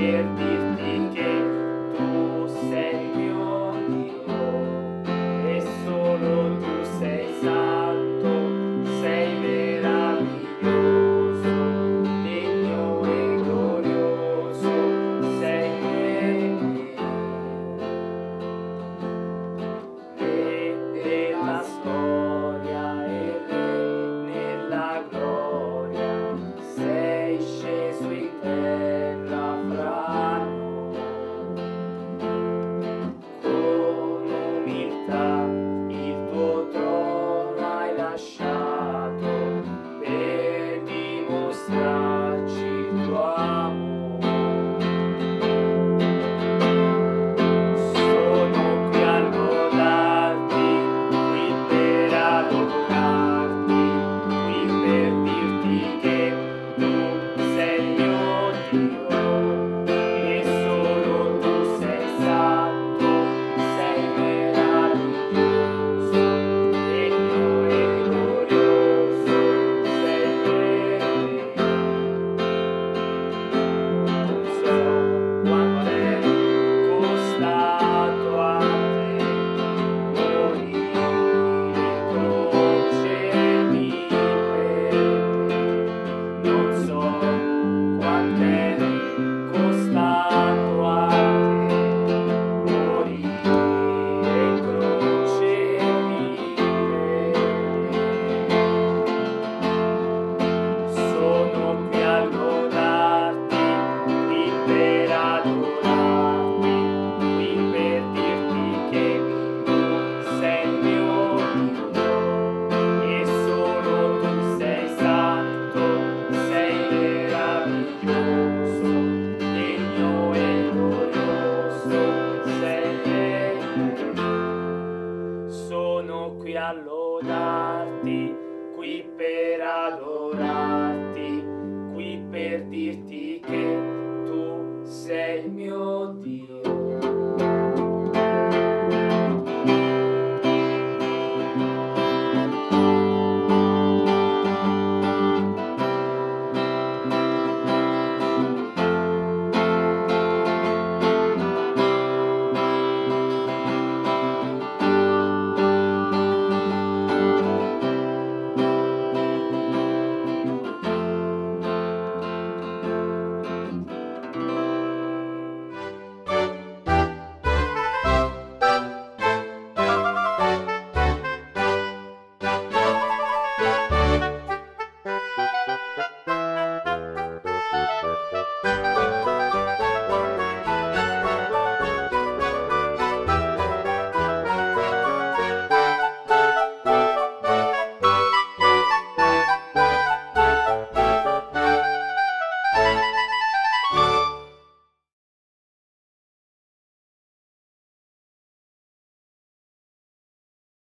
смерть бедный qui a lodarti, qui per adorarti.